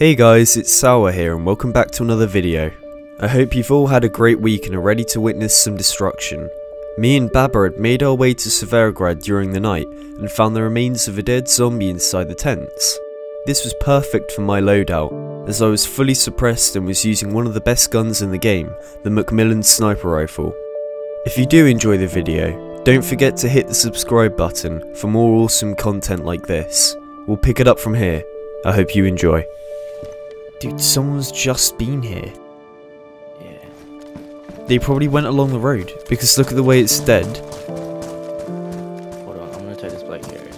Hey guys, it's Sour here and welcome back to another video. I hope you've all had a great week and are ready to witness some destruction. Me and Baba had made our way to Severograd during the night and found the remains of a dead zombie inside the tents. This was perfect for my loadout, as I was fully suppressed and was using one of the best guns in the game, the McMillan Sniper Rifle. If you do enjoy the video, don't forget to hit the subscribe button for more awesome content like this. We'll pick it up from here. I hope you enjoy. Dude, someone's just been here. Yeah. They probably went along the road, because look at the way it's dead. Hold on, I'm gonna take this blank area.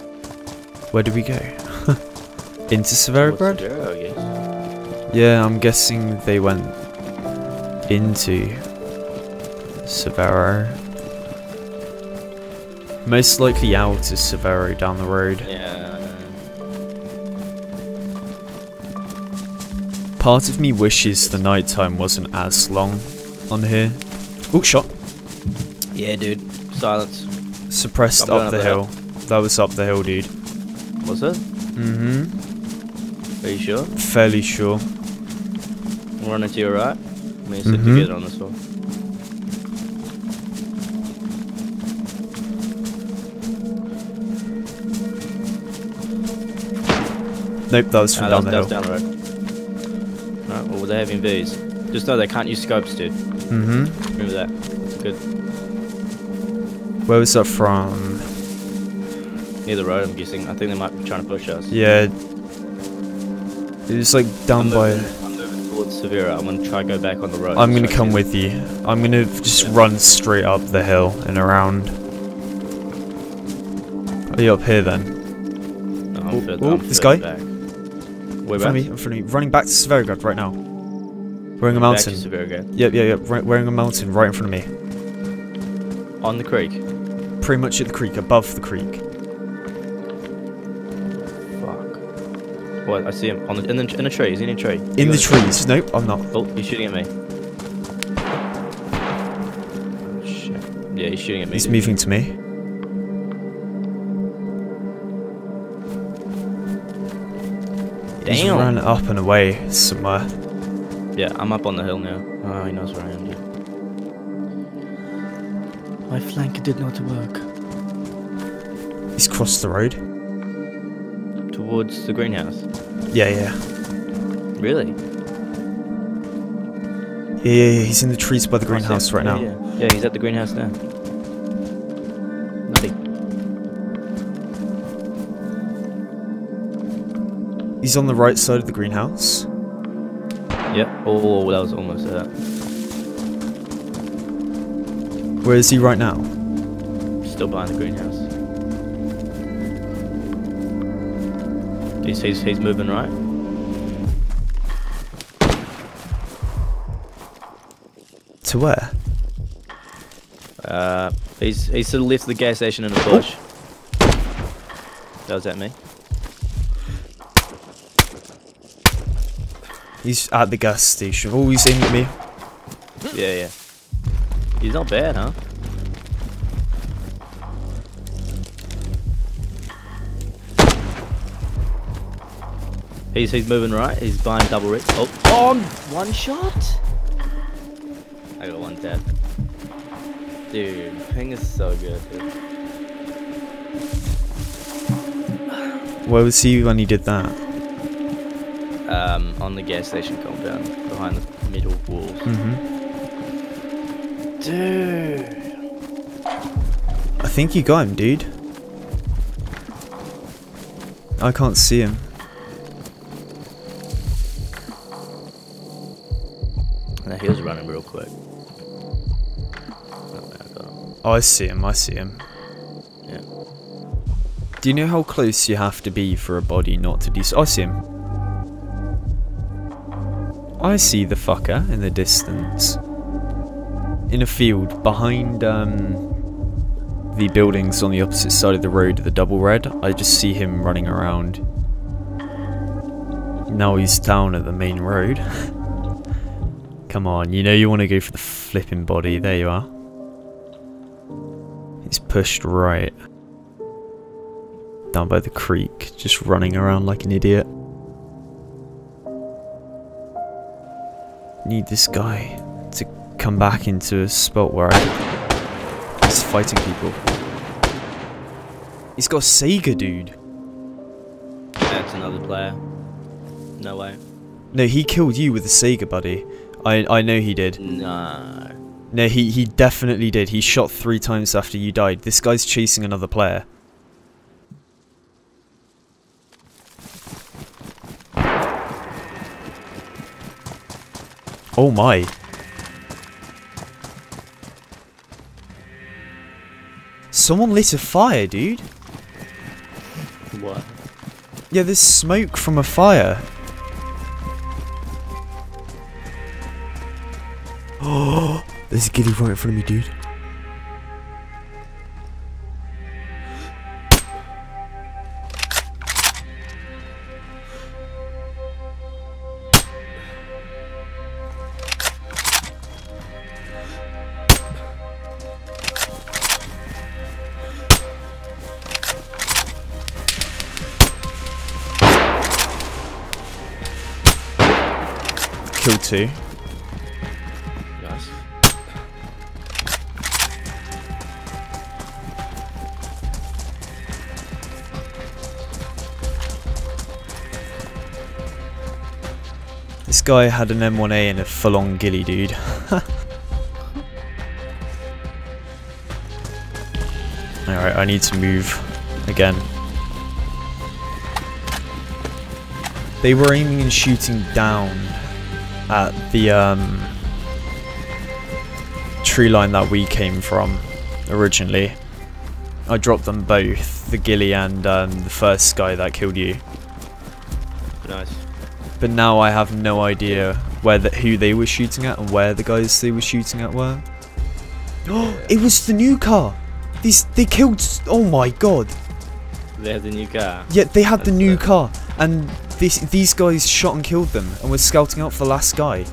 Where do we go? Into Severograd? Zero, I guess. Yeah, I'm guessing they went into Severo. Most likely out is Severo down the road. Yeah, Part of me wishes the nighttime wasn't as long on here. Oh, shot. Yeah, dude. Silence. Suppressed up up the the hill. That was up the hill, dude. Was it? Mm-hmm. Are you sure? Fairly sure. I'm running to your right. Me and Mhm. together on this one. Nope, that was from Ah, down that the was, hill. was down the road. Well, they're having Vs. Just know they can't use scopes, dude. Mm-hmm. Remember that. Good. Where was that from? Near the road, I'm guessing. I think they might be trying to push us. Yeah. It was like down I'm by. moving, I'm moving towards Severa. I'm gonna try go back on the road. I'm gonna Try come with you. I'm gonna just Yeah. run straight up the hill and around. Are you up here then? No, Oh, oh, this guy? Back. In Where front of me, in front of me. Running back to Severograd right now. Wearing a mountain. Back to Severa again. Yep, yep, yep. Right, wearing a mountain right in front of me. On the creek. Pretty much at the creek, above the creek. Fuck. What? I see him on the in the in a tree. He's in a tree. In the trees. Nope, I'm not. Oh, he's shooting at me. Oh, shit. Yeah, he's shooting at me. He's moving to me. He's Damn. ran up and away somewhere. Yeah, I'm up on the hill now. Oh, he knows where I am. Dude. My flank did not work. He's crossed the road. Towards the greenhouse. Yeah, yeah. Really? Yeah, yeah, yeah. He's in the trees by the I see him. greenhouse right now. yeah, now. Yeah. yeah, he's at the greenhouse now. He's on the right side of the greenhouse. Yep. Oh, that was almost that. Where is he right now? Still behind the greenhouse. He's, he's, he's moving right. To where? Uh, he's he's to the left of the gas station in a bush. That was at me. He's at the gas station. Oh, he's aiming at me. Yeah, yeah. He's not bad, huh? He's he's moving right. He's buying double red. Oh, oh, one shot. I got one tap. Dude, ping is so good. Dude. Where was he when he did that? Um, on the gas station compound, behind the middle walls. Mm-hmm. Dude. I think you got him, dude. I can't see him. No, he was running real quick. Oh, I got him. I see him. I see him. Yeah. Do you know how close you have to be for a body not to do so? I see him. I see the fucker in the distance. In a field behind um, the buildings on the opposite side of the road, the double red. I just see him running around. Now he's down at the main road. Come on, you know you want to go for the flipping body. There you are. He's pushed right. Down by the creek, just running around like an idiot. Need this guy to come back into a spot where I he's fighting people. He's got a Sega, dude. That's another player. No way. No, he killed you with a Sega, buddy. I I know he did. No. No, he he definitely did. He shot three times after you died. This guy's chasing another player. Oh my. Someone lit a fire, dude. What? Yeah, there's smoke from a fire. Oh, there's a ghillie right in front of me, dude. Kill two. Nice. This guy had an M1A and a full-on ghillie, dude. Alright, I need to move again. They were aiming and shooting down at the um, tree line that we came from originally. I dropped them both, the ghillie and um, the first guy that killed you. Nice. But now I have no idea where the, who they were shooting at and where the guys they were shooting at were. Oh, it was the new car. These they killed. Oh my god! They have the new car. Yeah, they had the new car, and this these guys shot and killed them, and were scouting out for the last guy.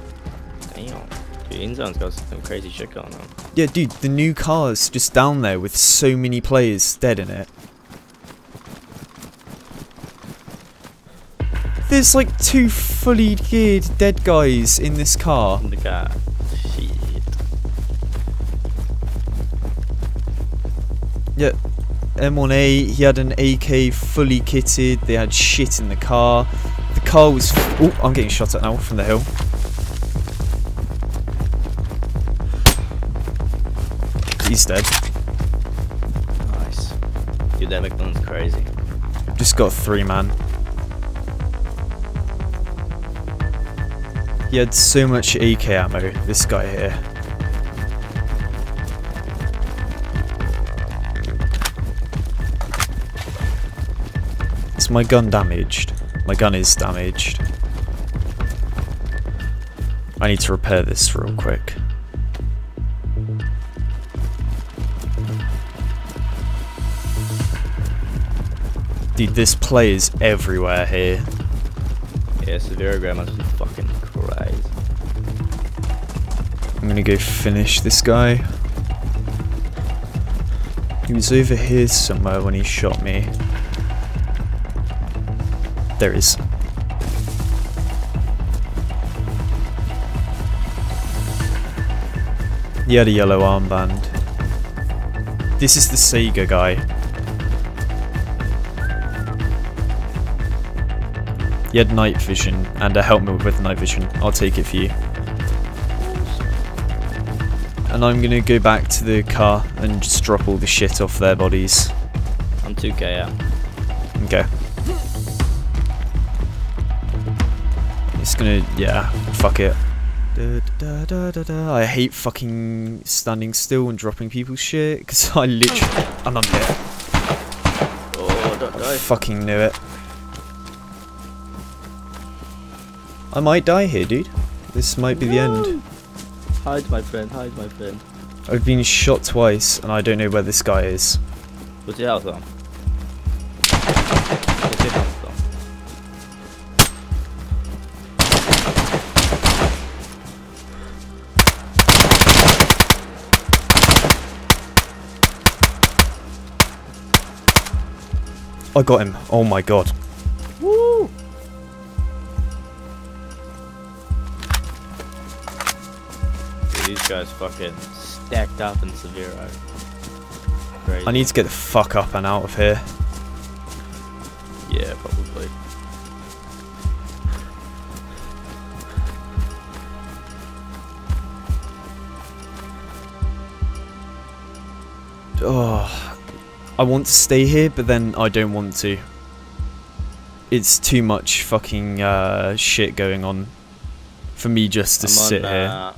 Damn. Dude, Inzone's got some crazy shit going on. Yeah, dude, the new car's just down there with so many players dead in it. There's like two fully geared dead guys in this car. The car. Shit. Yeah, M1A, he had an AK fully kitted, they had shit in the car. The car was. Oh, I'm getting shot at now from the hill. He's dead. Nice. Dude, that McDonald's crazy. Just got three man. He had so much AK ammo, this guy here. Is my gun damaged? My gun is damaged. I need to repair this real quick. Dude, this play is everywhere here. Yeah, Severo Grandma must fucking crazy. I'm gonna go finish this guy. He was over here somewhere when he shot me. There he is. He had a yellow armband. This is the Sega guy. He had night vision and a helmet with night vision. I'll take it for you. And I'm gonna go back to the car and just drop all the shit off their bodies. I'm 2k out. Okay. Gonna, yeah, fuck it. Da, da, da, da, da. I hate fucking standing still and dropping people's shit, because I literally, and I'm dead. Oh, don't I fucking knew it. I might die here, dude. This might be the end. Hide, my friend. Hide, my friend. I've been shot twice, and I don't know where this guy is. What's your health on? I got him. Oh my god. Woo! these guys fucking stacked up in Severo. Crazy. I need to get the fuck up and out of here. Yeah, probably. Oh, I want to stay here, but then I don't want to. It's too much fucking uh, shit going on for me just to I'm sit on, here. uh,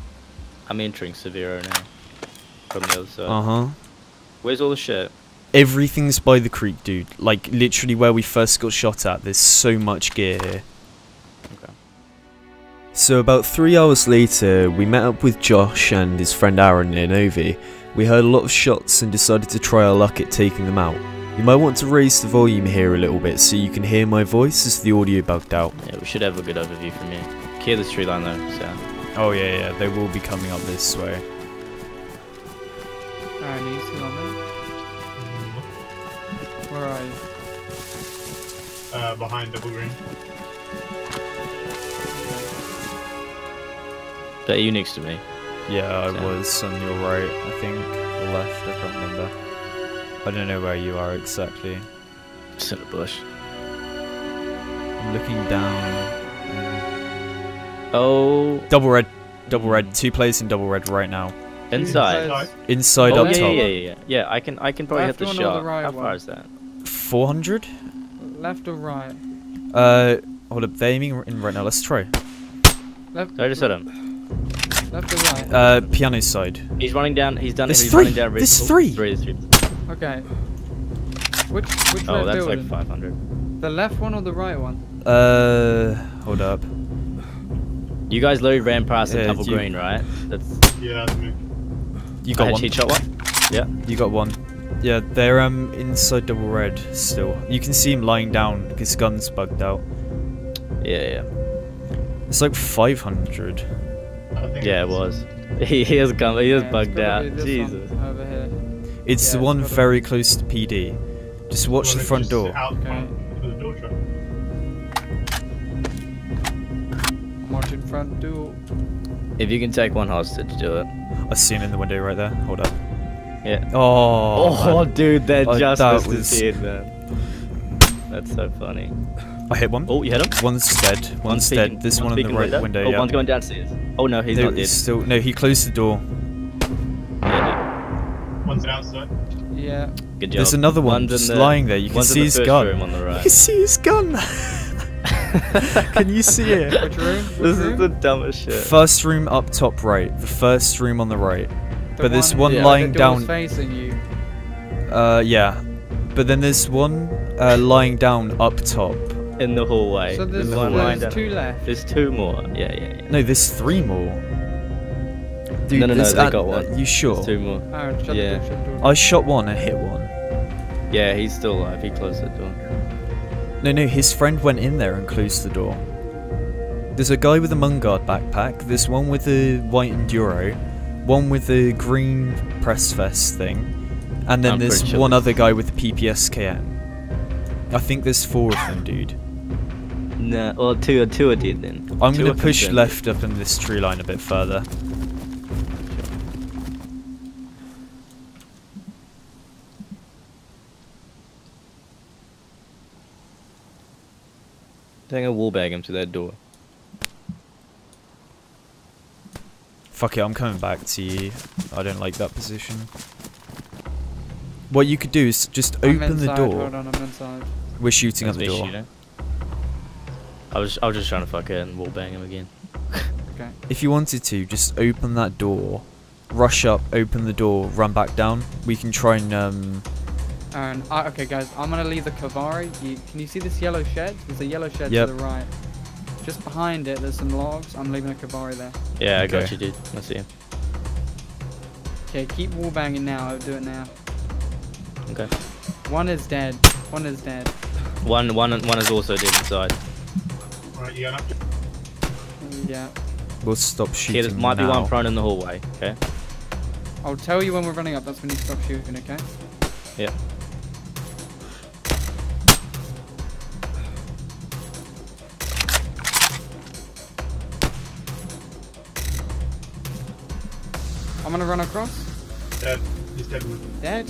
I'm entering Severo now. From the other side. Uh huh. Where's all the shit? Everything's by the creek, dude. Like literally where we first got shot at. There's so much gear here. Okay. So about three hours later, we met up with Josh and his friend Aaron near Novi. We heard a lot of shots and decided to try our luck at taking them out. You might want to raise the volume here a little bit so you can hear my voice as the audio bugged out. Yeah, we should have a good overview from here. Clear this tree line though, so. Oh yeah, yeah, they will be coming up this way. Aaron, are you still on there? Where are you? Uh, behind double green. Is that you next to me? Yeah, I Yeah. was on your right, I think, or left, I can't remember. I don't know where you are exactly. Just in a bush. I'm looking down. Oh, Double red, double red, two players in double red right now. inside. Inside. Inside oh, up yeah, top. yeah, yeah, yeah. Yeah, I can, I can probably Left hit the one or the shot. right How far one? is that? 400? Left or right? Uh, hold up, they're aiming in right now, let's try. Left. I just hit him. Left or right? Uh, piano side. He's running down. He's done. There's he's three. running down. There's red- three. Three. There's three. Okay. Which which Oh, red that's building? like 500. The left one or the right one? Uh, hold up. You guys literally ran past the double you- green, right? That's. Yeah, that's me. You got had one. cheat shot one. Yeah. You got one. Yeah, they're um inside double red still. You can see him lying down. His gun's bugged out. Yeah, yeah. It's like 500. I think Yeah, it it's- was. He, he is come. He is Yeah, bugged out. Jesus. Over here. It's Yeah, the one gotta- very close to PD. Just watch Well, the front you door. sit Okay. front the door. Marching front door. If you can take one hostage, do it. I see him in the window right there. Hold up. Yeah. Oh, Oh, man. dude, that Oh, just that was- his man. That's so funny. I hit one. Oh, you hit him. One's dead. One's peeking- dead. This one's one in the peeking right window. Oh, yeah. one's going downstairs. Oh no, he's no, not dead. still no. He closed the door. Yeah, One's outside. Yeah. Good job. There's another one One's just the- lying there. You can one's see his gun. room on the You can see his gun. can you see it? Which room? Which This room? is the dumbest shit. First room up top right. The first room on the right. The but there's one one Yeah. lying the down. facing you. Uh, yeah. But then there's one uh, lying down up top. In the hallway. So there's, there's one there's down. two left. There's two more. Yeah, yeah, yeah. No, there's three more. Dude, No, no, no, they at- got one. uh, you sure? There's two more. Aaron, shut Yeah. the door, shut the door. I shot one and hit one. Yeah, he's still alive. He closed the door. No, no, his friend went in there and closed the door. There's a guy with a Mungard backpack. There's one with the white enduro, one with the green press vest thing, and then I'm there's pretty sure one there's- other guy with the PPSKM. I think there's four of them, dude. Nah, well, two, two are dead then. I'm gonna push confirmed. left up in this tree line a bit further. I think I wall bag him to that door. Fuck it, I'm coming back to you. I don't like that position. What you could do is just I'm open the door. Hold on, I'm inside. We're shooting That's at the door. shooting. I was, I was just trying to fuck it and wall bang him again. Okay. If you wanted to, just open that door, rush up, open the door, run back down. We can try and um. Aaron, uh, okay, guys, I'm gonna leave the Kavari. You, can you see this yellow shed? There's a yellow shed Yep. to the right. Just behind it, there's some logs. I'm leaving a Kavari there. Yeah, I got you, dude. I see him. Okay, keep wall banging now. I'll do it now. Okay. One is dead. One is dead. One, one, one is also dead inside. Right, you going up? Yeah. We'll stop shooting. Yeah, there might be one prone in the hallway. Okay. I'll tell you when we're running up. That's when you stop shooting, okay? Yeah. I'm gonna run across. Dead. He's dead. man. Dead.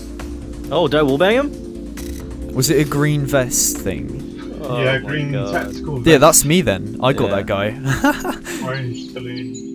Oh, don't wallbang him? Was it a green vest thing? Oh yeah, my green tactical. Yeah, that's me then. I got Yeah. that guy. Orange saloon.